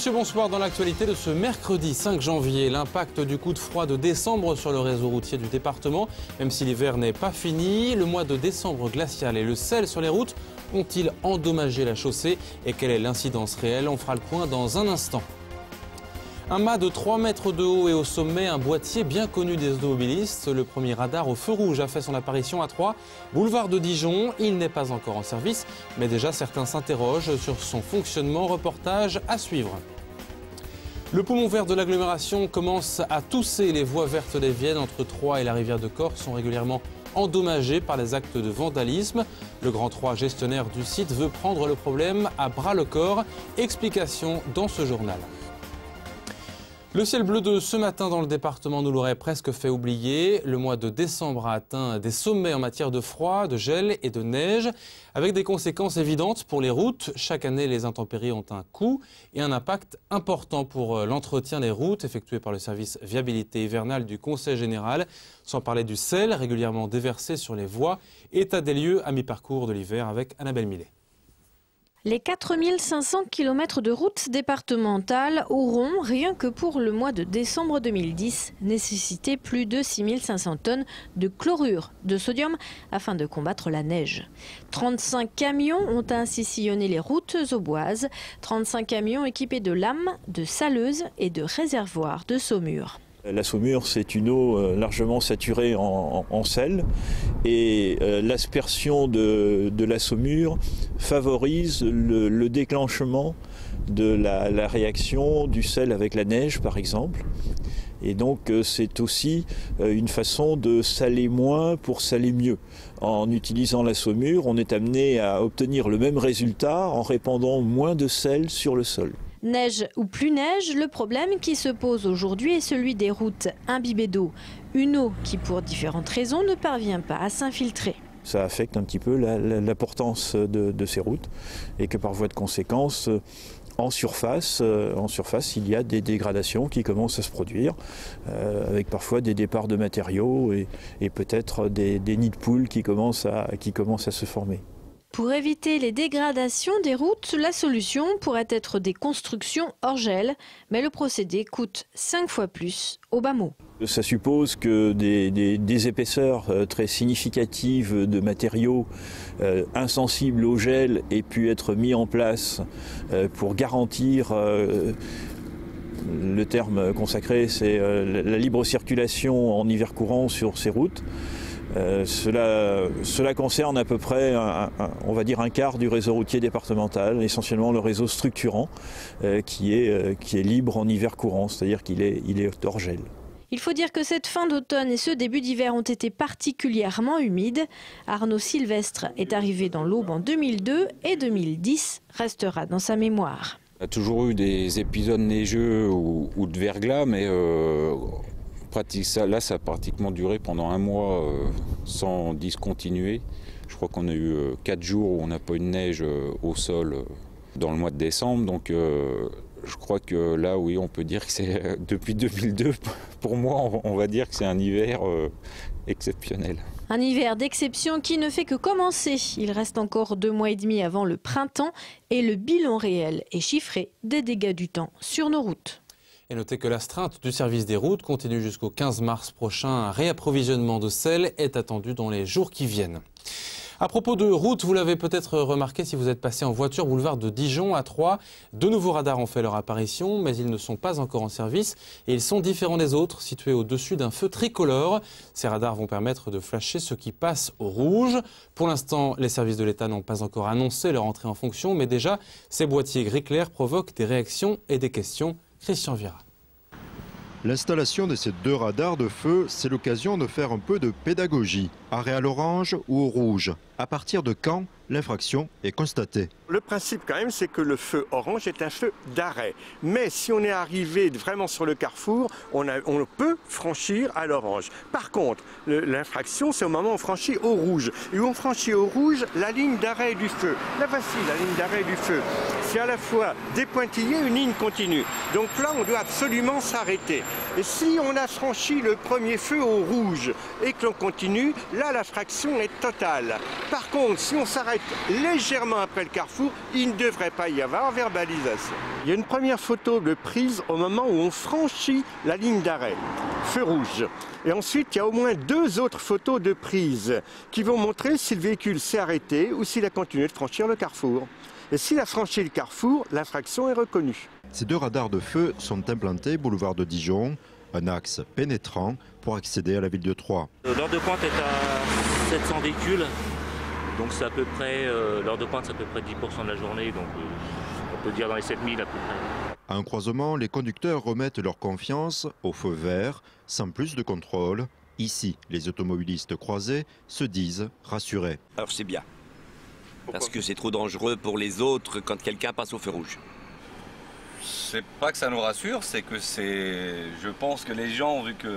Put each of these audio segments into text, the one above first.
Monsieur, bonsoir. Dans l'actualité de ce mercredi 5 janvier, l'impact du coup de froid de décembre sur le réseau routier du département. Même si l'hiver n'est pas fini, le mois de décembre glacial et le sel sur les routes ont-ils endommagé la chaussée? Et quelle est l'incidence réelle? On fera le point dans un instant. Un mât de 3 mètres de haut et au sommet un boîtier bien connu des automobilistes. Le premier radar au feu rouge a fait son apparition à 3, boulevard de Dijon. Il n'est pas encore en service, mais déjà certains s'interrogent sur son fonctionnement. Reportage à suivre. Le poumon vert de l'agglomération commence à tousser. Les voies vertes des Viennes entre Troyes et la rivière de Corse sont régulièrement endommagées par les actes de vandalisme. Le Grand 3 gestionnaire du site veut prendre le problème à bras le corps. Explication dans ce journal. Le ciel bleu de ce matin dans le département nous l'aurait presque fait oublier. Le mois de décembre a atteint des sommets en matière de froid, de gel et de neige, avec des conséquences évidentes pour les routes. Chaque année, les intempéries ont un coût et un impact important pour euh, l'entretien des routes effectué par le service viabilité hivernale du Conseil général, sans parler du sel régulièrement déversé sur les voies. État des lieux à mi-parcours de l'hiver avec Annabelle Millet. Les 4500 km de routes départementales auront, rien que pour le mois de décembre 2010, nécessité plus de 6500 tonnes de chlorure de sodium afin de combattre la neige. 35 camions ont ainsi sillonné les routes auboises, 35 camions équipés de lames, de saleuses et de réservoirs de saumure. La saumure, c'est une eau euh, largement saturée en, sel et euh, l'aspersion de, la saumure favorise le, déclenchement de la, réaction du sel avec la neige, par exemple. Et donc euh, c'est aussi une façon de saler moins pour saler mieux. En utilisant la saumure, on est amené à obtenir le même résultat en répandant moins de sel sur le sol. Neige ou plus neige, le problème qui se pose aujourd'hui est celui des routes imbibées d'eau. Une eau qui, pour différentes raisons, ne parvient pas à s'infiltrer. Ça affecte un petit peu l'importance de, ces routes et que par voie de conséquence, en surface, euh, en surface, il y a des dégradations qui commencent à se produire, euh, avec parfois des départs de matériaux et, peut-être des, nids de poules qui commencent à se former. Pour éviter les dégradations des routes, la solution pourrait être des constructions hors gel, mais le procédé coûte 5 fois plus au bas mot. Ça suppose que des, épaisseurs euh, très significatives de matériaux euh, insensibles au gel aient pu être mis en place euh, pour garantir le terme consacré, c'est la libre circulation en hiver courant sur ces routes. Euh, cela, concerne à peu près, on va dire, un quart du réseau routier départemental, essentiellement le réseau structurant, euh, qui, est, euh, qui est libre en hiver courant, c'est-à-dire qu'il est, il est hors gel. Il faut dire que cette fin d'automne et ce début d'hiver ont été particulièrement humides. Arnaud Sylvestre est arrivé dans l'Aube en 2002 et 2010 restera dans sa mémoire. Il y a toujours eu des épisodes neigeux ou, de verglas, mais ça, là, ça a pratiquement duré pendant un mois euh, sans discontinuer. Je crois qu'on a eu euh, quatre jours où on n'a pas eu de neige euh, au sol dans le mois de décembre. Donc je crois que là, oui, on peut dire que c'est depuis 2002, pour moi, on va dire que c'est un hiver exceptionnel. Un hiver d'exception qui ne fait que commencer. Il reste encore deux mois et demi avant le printemps et le bilan réel est chiffré des dégâts du temps sur nos routes. Et notez que l'astreinte du service des routes continue jusqu'au 15 mars prochain. Un réapprovisionnement de sel est attendu dans les jours qui viennent. À propos de route, vous l'avez peut-être remarqué si vous êtes passé en voiture boulevard de Dijon à Troyes. De nouveaux radars ont fait leur apparition, mais ils ne sont pas encore en service et ils sont différents des autres, situés au-dessus d'un feu tricolore. Ces radars vont permettre de flasher ce qui passe au rouge. Pour l'instant, les services de l'État n'ont pas encore annoncé leur entrée en fonction, mais déjà, ces boîtiers gris clair provoquent des réactions et des questions. Christian Vira. L'installation de ces deux radars de feu, c'est l'occasion de faire un peu de pédagogie. À l'orange ou au rouge? À partir de quand l'infraction est constatée. Le principe quand même, c'est que le feu orange est un feu d'arrêt. Mais si on est arrivé vraiment sur le carrefour, on, peut franchir à l'orange. Par contre, l'infraction, c'est au moment où on franchit au rouge. Et où on franchit au rouge la ligne d'arrêt du feu. Là, voici la ligne d'arrêt du feu. C'est à la fois des pointillés, une ligne continue. Donc là, on doit absolument s'arrêter. Et si on a franchi le premier feu au rouge et que l'on continue, là la fraction est totale. Par contre, si on s'arrête légèrement après le carrefour, il ne devrait pas y avoir verbalisation. Il y a une première photo de prise au moment où on franchit la ligne d'arrêt, feu rouge. Et ensuite, il y a au moins deux autres photos de prise qui vont montrer si le véhicule s'est arrêté ou s'il a continué de franchir le carrefour. Et s'il a franchi le carrefour, l'infraction est reconnue. Ces deux radars de feu sont implantés boulevard de Dijon, un axe pénétrant pour accéder à la ville de Troyes. L'heure de pointe est à 700 véhicules, donc c'est à peu près, euh, l'heure de pointe c'est à peu près 10% de la journée, donc euh, on peut dire dans les 7000 à peu près. À un croisement, les conducteurs remettent leur confiance au feu vert, sans plus de contrôle. Ici, les automobilistes croisés se disent rassurés. Alors c'est bien. Parce que c'est trop dangereux pour les autres quand quelqu'un passe au feu rouge. C'est pas que ça nous rassure, c'est que c'est. Je pense que les gens, vu qu'il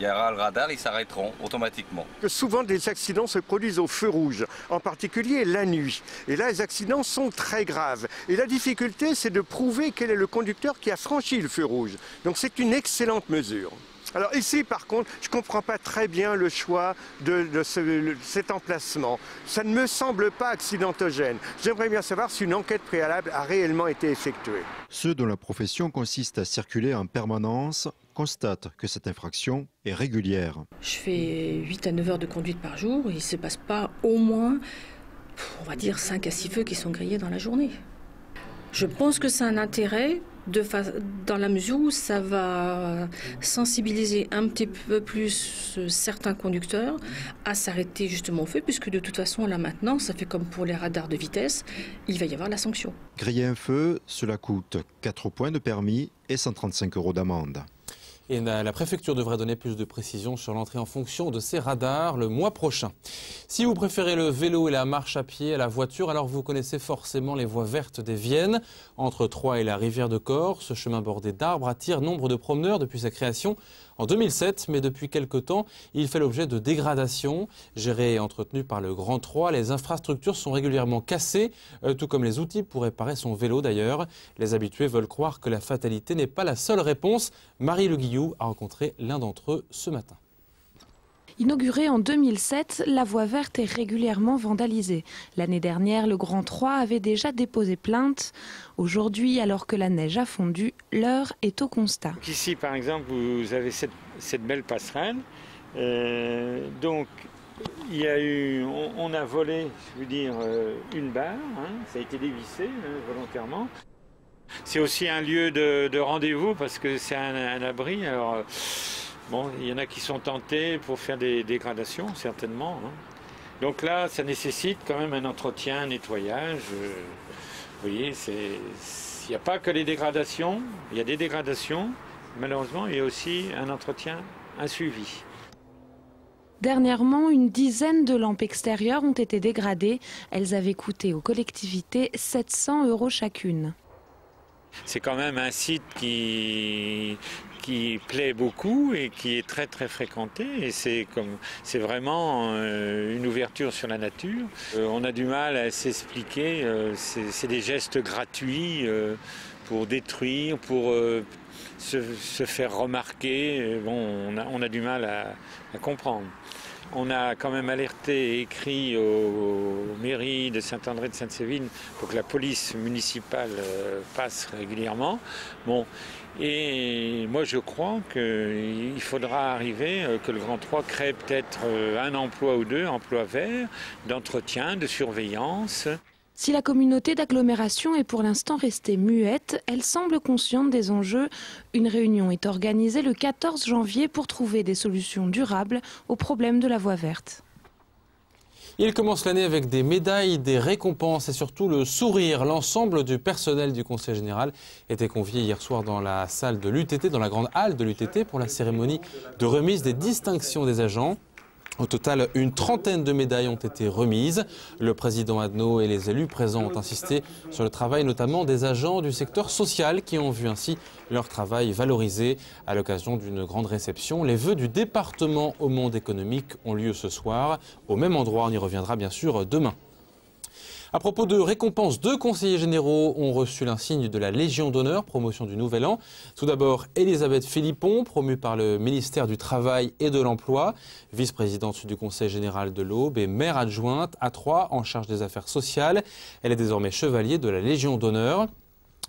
y aura le radar, ils s'arrêteront automatiquement. Que souvent des accidents se produisent au feu rouge, en particulier la nuit. Et là, les accidents sont très graves. Et la difficulté, c'est de prouver quel est le conducteur qui a franchi le feu rouge. Donc c'est une excellente mesure. Alors ici, par contre, je ne comprends pas très bien le choix de, de ce- le- cet emplacement. Ça ne me semble pas accidentogène. J'aimerais bien savoir si une enquête préalable a réellement été effectuée. Ceux dont la profession consiste à circuler en permanence constatent que cette infraction est régulière. Je fais 8 à 9 heures de conduite par jour. Il ne se passe pas au moins, on va dire, 5 à 6 feux qui sont grillés dans la journée. Je pense que c'est un intérêt de dans la mesure où ça va sensibiliser un petit peu plus euh, certains conducteurs à s'arrêter justement au feu, puisque de toute façon, là maintenant, ça fait comme pour les radars de vitesse, il va y avoir la sanction. Griller un feu, cela coûte 4 points de permis et 135 euros d'amende. Et la préfecture devrait donner plus de précisions sur l'entrée en fonction de ces radars le mois prochain. Si vous préférez le vélo et la marche à pied à la voiture, alors vous connaissez forcément les voies vertes des Viennes. Entre Troyes et la rivière de Corps, ce chemin bordé d'arbres attire nombre de promeneurs depuis sa création en 2007, mais depuis quelque temps, il fait l'objet de dégradations. Géré et entretenu par le Grand Troyes, les infrastructures sont régulièrement cassées, euh, tout comme les outils pour réparer son vélo d'ailleurs. Les habitués veulent croire que la fatalité n'est pas la seule réponse. Marie Le Guillou a rencontré l'un d'entre eux ce matin. Inaugurée en 2007, la voie verte est régulièrement vandalisée. L'année dernière, le Grand 3 avait déjà déposé plainte. Aujourd'hui, alors que la neige a fondu, l'heure est au constat. Donc Ici, par exemple, vous avez cette, cette belle passerelle. Euh, donc, il y a eu, on, on a volé, je veux dire, euh, une barre. hein, ça a été dévissé hein, volontairement. C'est aussi un lieu de, de rendez-vous parce que c'est un, abri. Alors, euh, bon, il y en a qui sont tentés pour faire des dégradations, certainement. hein. Donc là, ça nécessite quand même un entretien, un nettoyage. euh, vous voyez, il n'y a pas que les dégradations, il y a des dégradations, malheureusement, il y a aussi un entretien, un suivi. Dernièrement, une dizaine de lampes extérieures ont été dégradées. Elles avaient coûté aux collectivités 700 euros chacune. C'est quand même un site qui, qui plaît beaucoup et qui est très très fréquenté et c'est comme c'est vraiment euh, une ouverture sur la nature. Euh, on a du mal à s'expliquer, euh, c'est des gestes gratuits pour détruire, pour se, faire remarquer. Bon, on a, on a du mal à comprendre. On a quand même alerté et écrit aux, mairies de Saint-André de Sainte-Sévine pour que la police municipale euh, passe régulièrement. Bon, et moi je crois qu'il faudra arriver, euh, que le Grand 3 crée peut-être euh, un emploi ou deux, emploi vert, d'entretien, de surveillance. Si la communauté d'agglomération est pour l'instant restée muette, elle semble consciente des enjeux. Une réunion est organisée le 14 janvier pour trouver des solutions durables aux problèmes de la voie verte. Il commence l'année avec des médailles, des récompenses et surtout le sourire. L'ensemble du personnel du Conseil général était convié hier soir dans la salle de l'UTT, dans la grande halle de l'UTT, pour la cérémonie de remise des distinctions des agents. Au total, une trentaine de médailles ont été remises. Le président Adno et les élus présents ont insisté sur le travail notamment des agents du secteur social qui ont vu ainsi leur travail valorisé à l'occasion d'une grande réception. Les vœux du département au monde économique ont lieu ce soir au même endroit. On y reviendra bien sûr demain. À propos de récompenses, deux conseillers généraux ont reçu l'insigne de la Légion d'honneur, promotion du Nouvel An. Tout d'abord, Elisabeth Philippon, promue par le ministère du Travail et de l'Emploi, vice-présidente du Conseil général de l'Aube et maire adjointe à Troyes en charge des affaires sociales. Elle est désormais chevalier de la Légion d'honneur.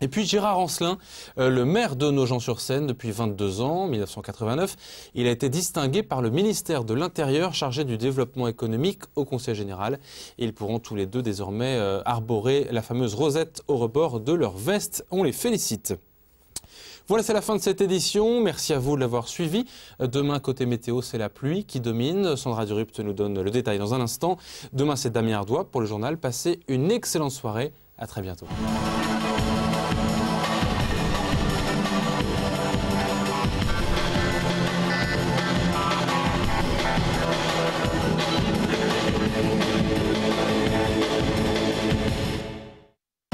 Et puis Gérard Ancelin, euh, le maire de Nogent-sur-Seine depuis 22 ans, 1989, il a été distingué par le ministère de l'Intérieur chargé du développement économique au Conseil général. ils pourront tous les deux désormais euh, arborer la fameuse rosette au rebord de leur veste. On les félicite. Voilà, c'est la fin de cette édition. Merci à vous de l'avoir suivi. Demain, côté météo, c'est la pluie qui domine. Sandra Durupt nous donne le détail dans un instant. Demain, c'est Damien Ardois pour le journal. Passez une excellente soirée. À très bientôt.